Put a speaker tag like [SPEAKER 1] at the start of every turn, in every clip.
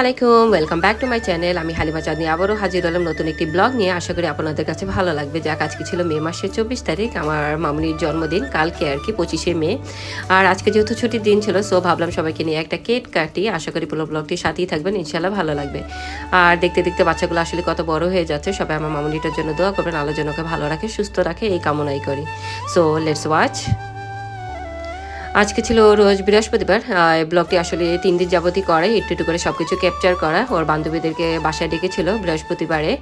[SPEAKER 1] আলাইকুম welcome back to my channel আমি হালিমা চাঁদনি আবারও হাজির হলাম নতুন একটি ব্লগ নিয়ে। আশা করি আপনাদের কাছে ভালো লাগবে। যাক, আজকে ছিল মে মাসের চব্বিশ তারিখ। আমার মামুনির জন্মদিন, কালকে আর কি, পঁচিশে মে। আর আজকে যেহেতু ছুটির দিন ছিল সো ভাবলাম সবাইকে নিয়ে একটা কেক কাটি। আশা করি পুরো ব্লগটির সাথেই থাকবেন। ইনশাল্লাহ ভালো লাগবে। আর দেখতে দেখতে বাচ্চাগুলো আসলে কত বড় হয়ে যাচ্ছে। সবাই আমার মামুনিটার জন্য দোয়া করবেন। আলো যেন ওকে ভালো রাখে, সুস্থ রাখে, এই কামনাই করি। সো লেটস ওয়াচ আজকে ছিল রোজ বৃহস্পতিবার ব্লগটি আসলে তিন দিন যাবতই করে একটু একটু করে সব কিছু ক্যাপচার করা। ওর বান্ধবীদেরকে বাসায় ডেকেছিল বৃহস্পতিবারে।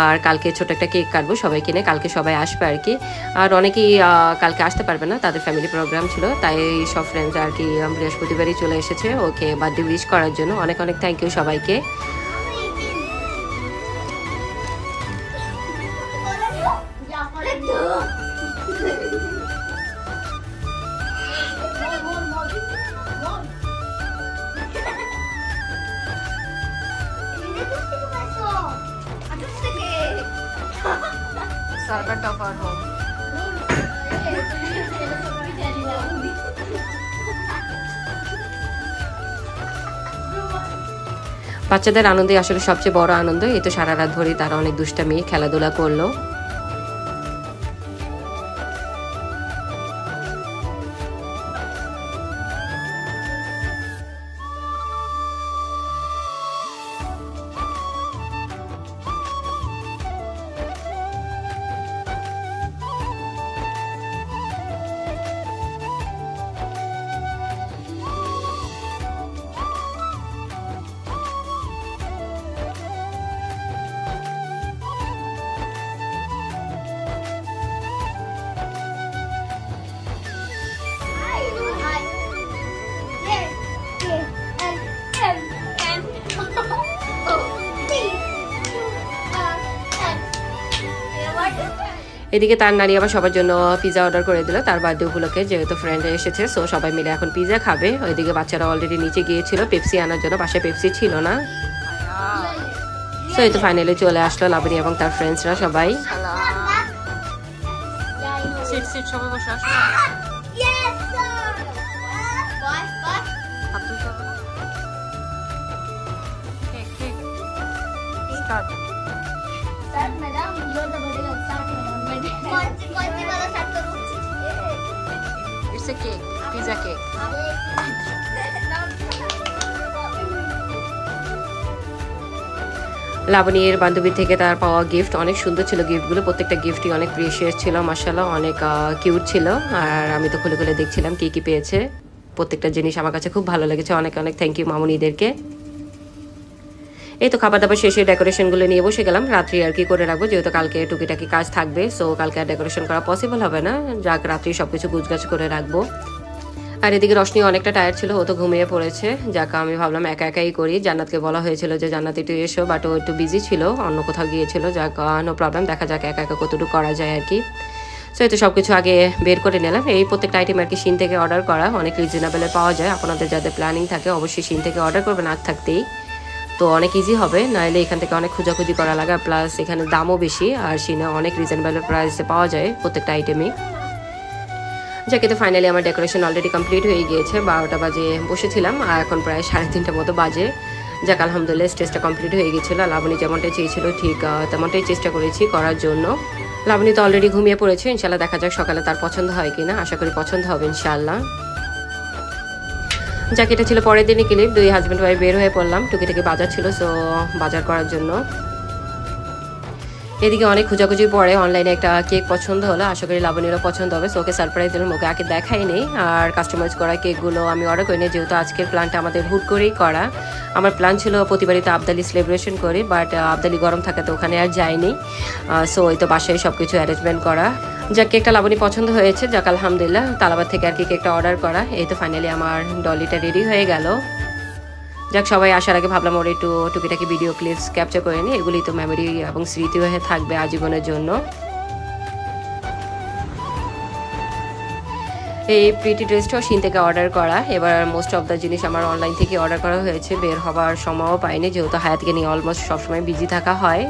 [SPEAKER 1] আর কালকে ছোট একটা কেক কাটবো সবাই কিনে, কালকে সবাই আসবে আর কি। আর অনেকেই কালকে আসতে পারবে না, তাদের ফ্যামিলি প্রোগ্রাম ছিল, তাই সব ফ্রেন্ডস আর কি বৃহস্পতিবারই চলে এসেছে। ওকে বার্থডে উইশ করার জন্য অনেক অনেক থ্যাংক ইউ সবাইকে। বাচ্চাদের আনন্দে আসলে সবচেয়ে বড় আনন্দ। এই তো সারা রাত ধরে তারা অনেক দুষ্টামি, খেলাধুলা করল। এদিকে তার নারী আবার সবার জন্য পিজা অর্ডার করে দিল। তার বার্থডে উপলক্ষে যেহেতু ফ্রেন্ড এসেছে সো সবাই মিলে এখন পিজা খাবে। ওইদিকে বাচ্চারা অলরেডি নিচে গিয়েছিল পেপসি আনার জন্য। বাসায় পেপসি ছিল না। সো এই তো ফাইনালি চলে আসলো লাবণী এবং তার ফ্রেন্ডসরা সবাই। Sit it's a cake pizza cake লাবণীর বান্ধবী থেকে তার পাওয়া গিফট অনেক সুন্দর ছিল গিফটগুলো প্রত্যেকটা গিফটই অনেক প্রিশিয়াস ছিল মাসাল্লাহ অনেক কিউট ছিল। আর আমি তো খুলে খুলে দেখছিলাম কি কি পেয়েছে। প্রত্যেকটা জিনিস আমার কাছে খুব ভালো লেগেছে। অনেক অনেক থ্যাংক ইউ মামুনিদেরকে। এই তো খাবার দাবার শেষে ডেকোরেশনগুলো নিয়ে বসে গেলাম। রাত্রি আর কি করে রাখব? যেহেতু কালকে টুকিটাকি কাজ থাকবে সো কালকে আর ডেকোরেশন করা পসিবল হবে না। যাক, রাত্রি সব কিছু গুছগাছ করে রাখব। আর এদিকে রশনি অনেকটা টায়ার ছিল, ও তো ঘুমিয়ে পড়েছে। যাক, আমি ভাবলাম একা একাই করি। জান্নাতকে বলা হয়েছিল যে, জান্নাত একটু এসো। বাট ও একটু বিজি ছিল, অন্য কোথাও গিয়েছিল। যাক নো প্রবলেম দেখা যাক একা একা কতটুকু করা যায় আর কি। সো এই তো সব কিছু আগে বের করে নিলাম। এই প্রত্যেকটা আইটেম আর কি সিন থেকে অর্ডার করা। অনেক রিজনেবলে পাওয়া যায়। আপনাদের যাদের প্ল্যানিং থাকে, অবশ্যই সিন থেকে অর্ডার করবেন আগ থাকতেই। তো অনেক ইজি হবে নাহলে এখান থেকে অনেক খোঁজাখুঁজি করা লাগে প্লাস এখানে দামও বেশি, আর সিনে অনেক রিজনেবল প্রাইসে পাওয়া যায় প্রত্যেকটা আইটেমই যাকে তো ফাইনালি আমার ডেকোরেশন অলরেডি কমপ্লিট হয়ে গিয়েছে, বারোটা বাজে বসেছিলাম, আর এখন প্রায় সাড়ে তিনটার মতো বাজে। যাক, আলহামদুলিল্লাহ স্টেজটা কমপ্লিট হয়ে গেছিল লাবণী যেমনটাই চেয়েছিল, ঠিক তেমনটাই চেষ্টা করেছি করার জন্য। লাবণী তো অলরেডি ঘুমিয়ে পড়েছে ইনশাল্লাহ দেখা যাক সকালে তার পছন্দ হয় কিনা, আশা করি পছন্দ হবে ইনশাল্লাহ যাক, এটা ছিল পরের দিনই ক্লিপ দুই হাজব্যান্ড ওয়াইফ বের হয়ে পড়লাম। টুকিটাকি বাজার ছিল সো বাজার করার জন্য। এদিকে অনেক খোঁজাখুঁজি পরে অনলাইনে একটা কেক পছন্দ হলো। আশা করি লাবণীরও পছন্দ হবে। সো ওকে সারপ্রাইজ দিলাম, ওকে আগে দেখাই নেই। আর কাস্টমাইজ করা কেকগুলো আমি অর্ডার করিনি যেহেতু আজকের প্ল্যানটা আমাদের হুট করেই করা। আমার প্ল্যান ছিল প্রতিবারই তো আবদালি সেলিব্রেশন করি বাট আবদালি গরম থাকাতে ওখানে আর যায়নি। সো ওই তো বাসায় সব কিছু অ্যারেঞ্জমেন্ট করা। যাক কেকটা লাবণী পছন্দ হয়েছে, যাক, আলহামদুলিল্লাহ, তালাবাদ থেকে আর কি কেকটা অর্ডার করা। এই তো ফাইনালি আমার ডলিটা রেডি হয়ে গেল। যাক, সবাই আসার আগে ভাবলাম ওর একটু টুকিটাকি ভিডিও ক্লিপস ক্যাপচার করে নিই। এগুলি তো মেমোরি এবং স্মৃতি হয়ে থাকবে আজীবনের জন্য। এই প্রিটি ড্রেসটাও সিন থেকে অর্ডার করা। এবার মোস্ট অফ দ্য জিনিস আমার অনলাইন থেকে অর্ডার করা হয়েছে। বের হওয়ার সময়ও পাইনি, যেহেতু হায়াতকে নিয়ে অলমোস্ট সবসময় বিজি থাকা হয়।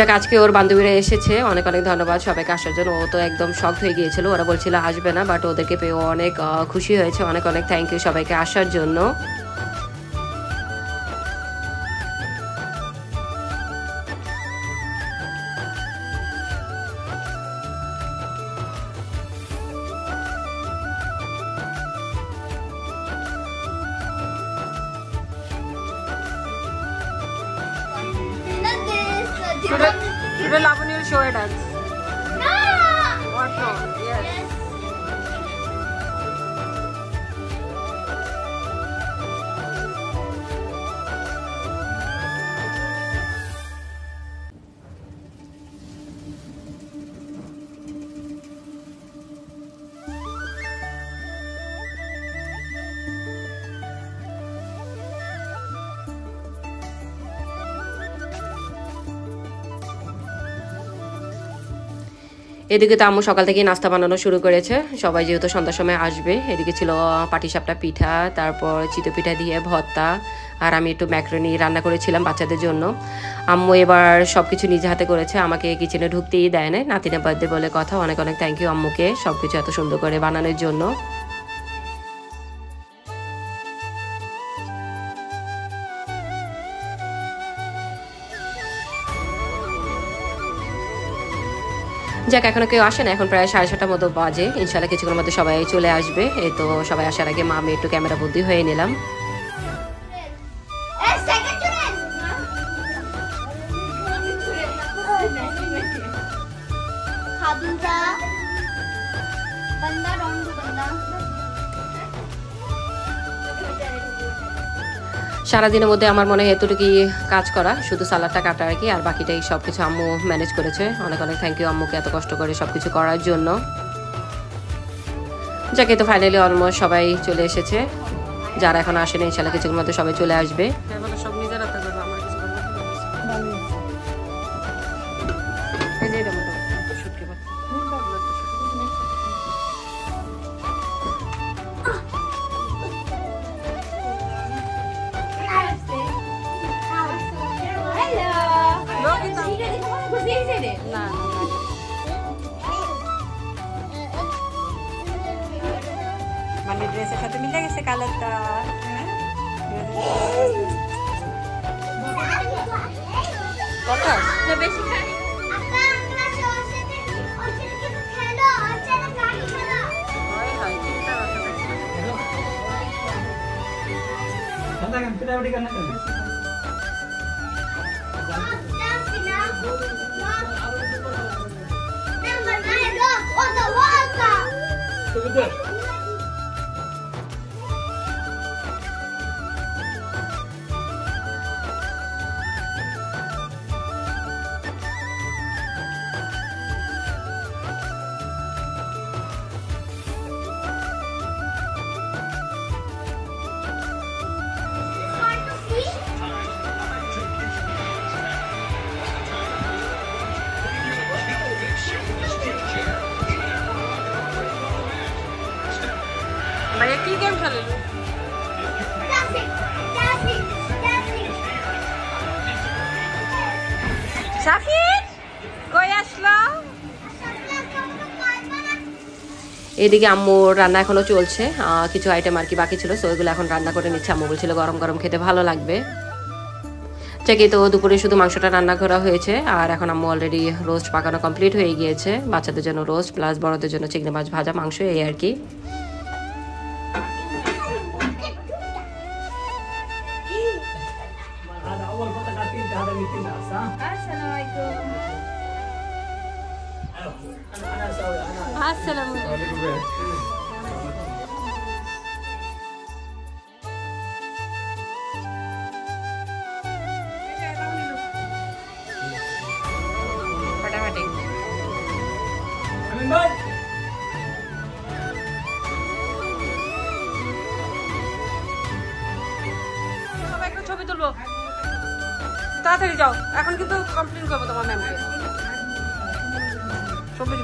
[SPEAKER 1] যাক, আজকে ওর বান্ধবীরা এসেছে। অনেক অনেক ধন্যবাদ সবাইকে আসার জন্য। ও তো একদম শখ হয়ে গিয়েছিল। ওরা বলছিল, আসবে না। বাট ওদেরকে পেয়ে অনেক খুশি হয়েছে। অনেক অনেক থ্যাংক ইউ সবাইকে আসার জন্য।
[SPEAKER 2] Should
[SPEAKER 1] I,
[SPEAKER 2] should
[SPEAKER 1] I Lavanya show a dance?
[SPEAKER 2] No!
[SPEAKER 1] What no? Yes.
[SPEAKER 2] yes.
[SPEAKER 1] এদিকে তো আম্মু সকাল থেকে নাস্তা বানানো শুরু করেছে। সবাই যেহেতু সন্ধ্যার সময় আসবে, এদিকে ছিল পাটিসাপটা পিঠা, তারপর চিতো পিঠা দিয়ে ভর্তা, আর আমি একটু ম্যাক্রোনি রান্না করেছিলাম বাচ্চাদের জন্য। আম্মু এবার সব কিছু নিজে হাতে করেছে, আমাকে কিচেনে ঢুকতেই দেয় না নাতিনা বার্থডে বলে কথা, অনেক অনেক থ্যাংক ইউ আম্মুকে সব কিছু এত সুন্দর করে বানানোর জন্য। যাক, এখনও কেউ আসে না। এখন প্রায় সাড়ে ছটার মতো বাজে। ইনশাল্লাহ কিছুক্ষণের মধ্যে সবাই চলে আসবে। এই তো সবাই আসার আগে মা, আমি একটু ক্যামেরা বুদ্ধি হয়ে নিলাম। সারাদিনের মধ্যে আমার মনে হয় এতটুকুই কাজ করা, শুধু সালাডটা কাটা আর কি, আর বাকিটাই সব কিছু আম্মু ম্যানেজ করেছে। অনেক অনেক থ্যাংক ইউ আম্মুকে এত কষ্ট করে সব কিছু করার জন্য। যাকে তো ফাইনালি অলমোস্ট সবাই চলে এসেছে। যারা এখন আসেনি ইনশাল্লাহ কিছুর মধ্যে সবাই চলে আসবে। সব।
[SPEAKER 3] Look
[SPEAKER 1] at. কি গেম এদিকে আম্মুর রান্না এখনও চলছে কিছু আইটেম আর কি বাকি ছিল সো এগুলো এখন রান্না করে নিচ্ছে। আম্মু বলছিল গরম গরম খেতে ভালো লাগবে। চেকে, তো দুপুরে শুধু মাংসটা রান্না করা হয়েছে, আর এখন আম্মু অলরেডি রোস্ট পাকানো কমপ্লিট হয়ে গিয়েছে। বাচ্চাদের জন্য রোস্ট প্লাস বড়দের জন্য চিংড়ি মাছ ভাজা, মাংস, এই আর কি।
[SPEAKER 4] আসসালামু আলাইকুম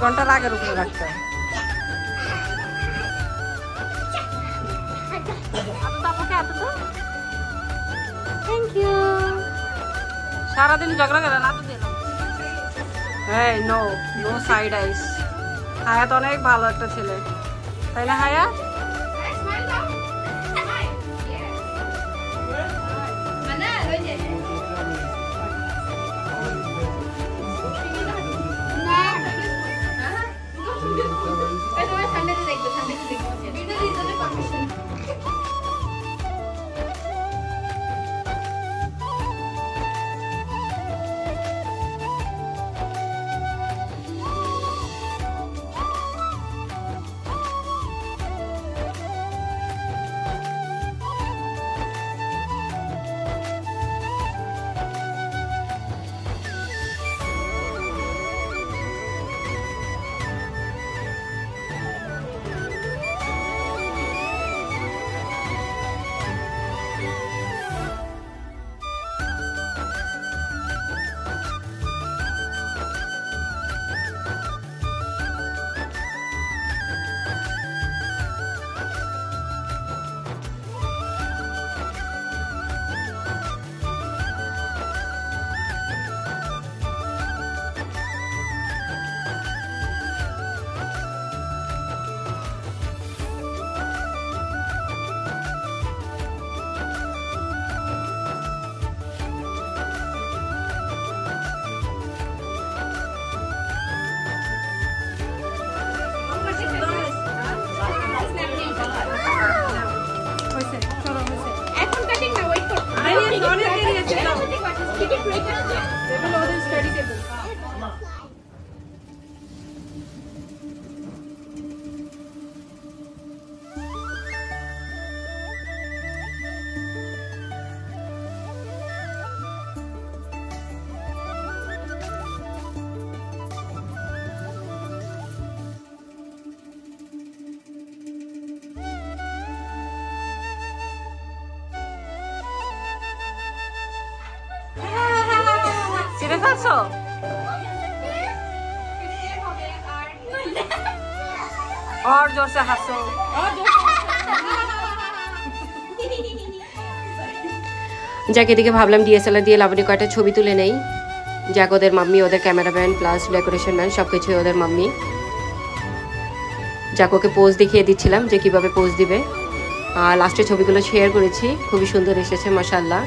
[SPEAKER 4] ঘণ্টা আগের উপরে রাখতে হয়। সারাদিন ঝগড়া করে না? হ্যাঁ নো নো সাইড আইস হায়াত অনেক ভালো একটা ছেলে। তাই না হায়াত? sa haso.
[SPEAKER 1] যাকে দেখে ভাবলাম ডিএসএলআর দিয়ে লাবণী কয়টা ছবি তুলে নেই। যাক, ওদের মাম্মি, ওদের ক্যামেরাম্যান প্লাস ডেকোরেশন ম্যান সব কিছুই ওদের মাম্মি। যাক, ওকে পোজ দেখিয়ে দিচ্ছিলাম যে কীভাবে পোজ দিবে। লাস্টের ছবিগুলো শেয়ার করেছি, খুবই সুন্দর এসেছে
[SPEAKER 4] মশাল্লা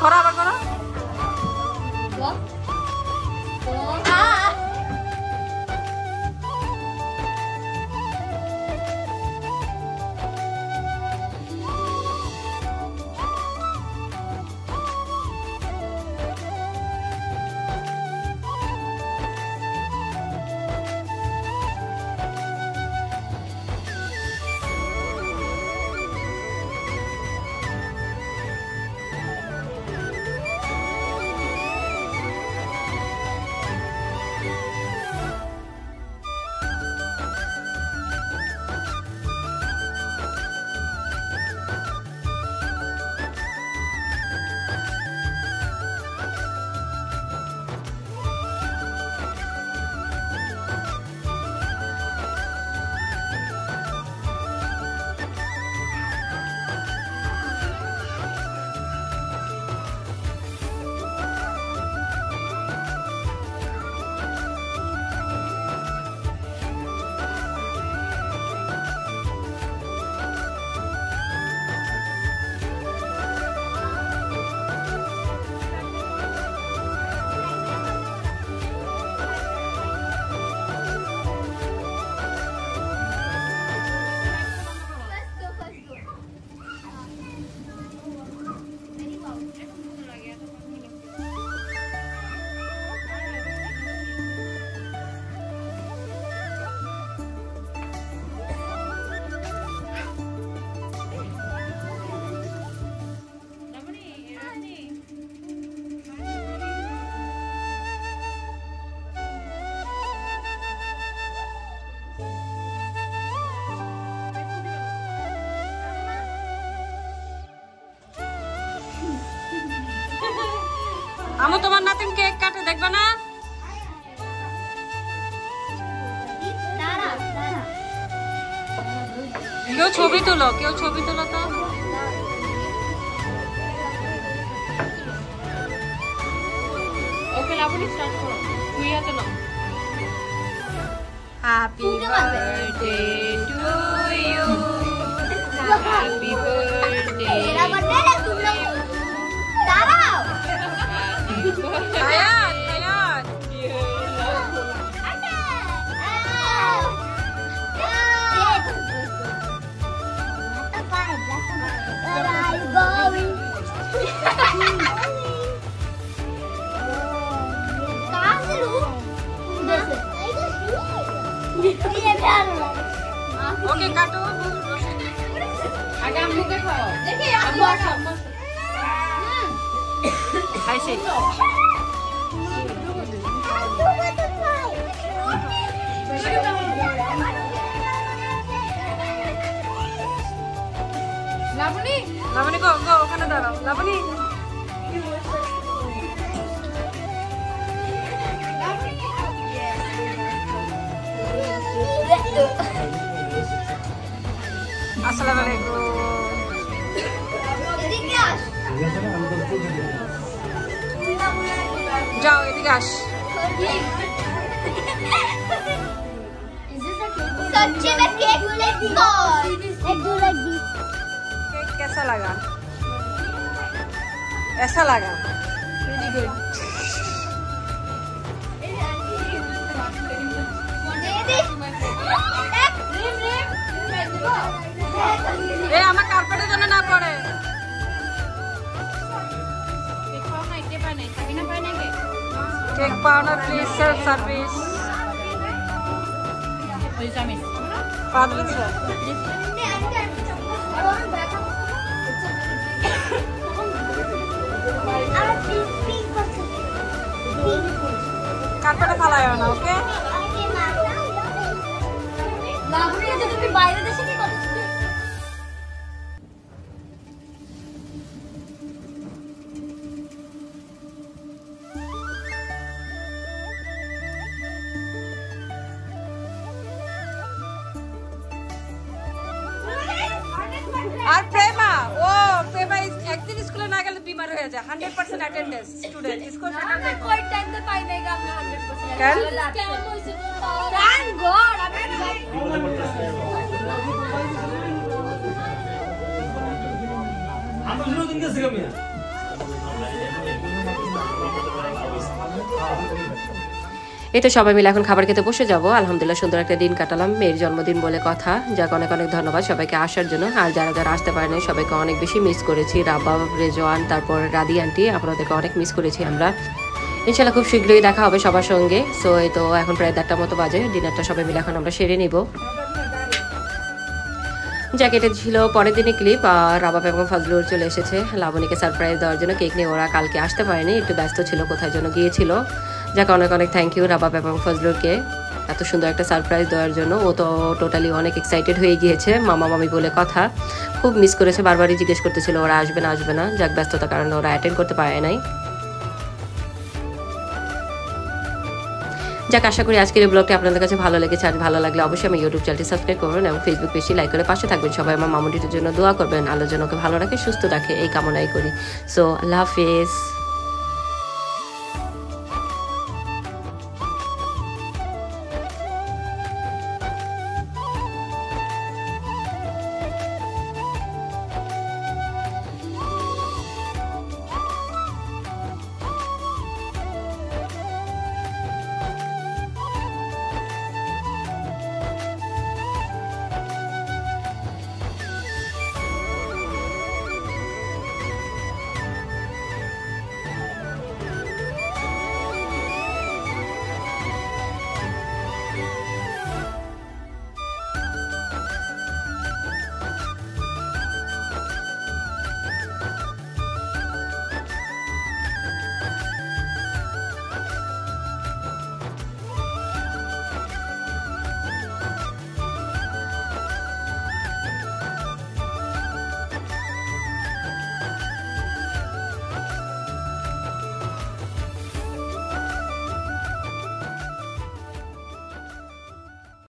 [SPEAKER 4] করো আবার করো তোমার নাতিন কেক কাটে দেখবে না? কেউ ছবি তুলো কেউ ছবি তুলো তো।
[SPEAKER 1] ওকে লাবণী স্টার্ট করো। তুই হাতে নাও।
[SPEAKER 4] Happy birthday to you happy birthday Labuni. Labuni
[SPEAKER 2] go go
[SPEAKER 4] kana dalo. Labuni.
[SPEAKER 2] Assalamualaikum. Jauh ini gas. Sochi, दो लाइक दी
[SPEAKER 4] केक कैसा लगा ऐसा लगा वेरी गुड
[SPEAKER 2] दे एक रिम रिम
[SPEAKER 4] এ আমার কার্পেটের জন্য না পড়ে
[SPEAKER 1] খাও না কে পায় নাই থাকি না পায় নাকি
[SPEAKER 4] কেক পাও না প্লিজ সেলফ সার্ভিস
[SPEAKER 1] ওই চামিচ
[SPEAKER 4] পাদলি দিবে কার্পেটে ফালায় না ওকে
[SPEAKER 2] বাইরে দেশে কি
[SPEAKER 4] हंड्रेड परसेंट अटेंडेंस स्टूडेंट इसको हाँ, हाँ,
[SPEAKER 2] कोई टेंथ तो पाई नहीं गा हंड्रेड
[SPEAKER 3] परसेंट हम लोग इनके सिगम
[SPEAKER 1] में? তো সবাই মিলে এখন খাবার খেতে বসে যাব। আলহামদুলিল্লাহ সুন্দর একটা দিন কাটালাম। মেয়ের জন্মদিন বলে কথা। যাক, অনেক অনেক ধন্যবাদ সবাইকে আসার জন্য। আর যারা যারা আসতে পারেনি, সবাইকে অনেক বেশি মিস করেছি। রাব্বা, রেজওয়ান, তারপর রাদি আন্টি আপনাদেরকে অনেক মিস করেছি আমরা। ইনশাল্লাহ খুব শীঘ্রই দেখা হবে সবার সঙ্গে। সো এই তো এখন প্রায় দেড়টার মতো বাজে। ডিনারটা সবাই মিলে এখন আমরা সেরে নিব। জ্যাকেটে ছিল পরের দিনে ক্লিপ আর রাবাব এবং ফজলুর চলে এসেছে। লাবণীকে সারপ্রাইজ দেওয়ার জন্য কেক নিয়ে ওরা কালকে আসতে পারেনি। একটু ব্যস্ত ছিল, কোথায় জন্য গিয়েছিল। যাকে, অনেক অনেক থ্যাংক ইউ রাবাব এবং ফজলুরকে এত সুন্দর একটা সারপ্রাইজ দেওয়ার জন্য। ও তো টোটালি অনেক এক্সাইটেড হয়ে গিয়েছে, মামা মামি বলে কথা। খুব মিস করেছে, বারবারই জিজ্ঞেস করতেছিল ওরা আসবে না আসবে না। যাক, ব্যস্ততার কারণে ওরা অ্যাটেন্ড করতে পারে নাই। যাক, আশা করি আজকের এই ব্লগটি আপনাদের কাছে ভালো লেগেছে। আর ভালো লাগলে অবশ্যই আমি ইউটিউব চ্যানেলটি সাবস্ক্রাইব করবেন এবং ফেসবুক পেজটি লাইক করে পাশে থাকবেন। সবাই আমার মামুটির জন্য দোয়া করবেন। ওকে ভালো রাখে, সুস্থ রাখে, এই কামনাই করি। সো আল্লাহ হাফিজ।